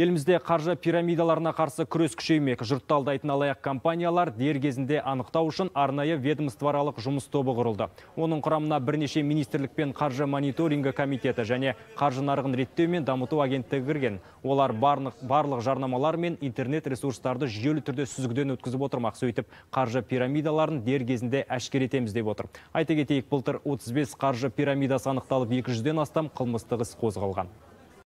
Елімізде қаржы пирамидаларына қарсы күрес күшеймек. Жұртты алдайтын алаяқ компаниялар дер кезінде анықтау үшін арнайы ведомствоаралық жұмыс тобы құрылды. Оның құрамына бірнеше министрлік пен қаржы мониторингі комитеті және қаржы нарығын реттеу мен дамыту агенттігі кірген. Олар барлық, барлық жарнамалар мен интернет ресурстарды жүйелі түрде сүзгіден өткізіп отырмақ. Сөйтіп, қаржы пирамидаларын дер кезінде әшкеретеміз деп отыр. Айта кетейік, былтыр 35 қаржы пирамидасы анықталып 200-ден астам қылмыстық іс қозғалған.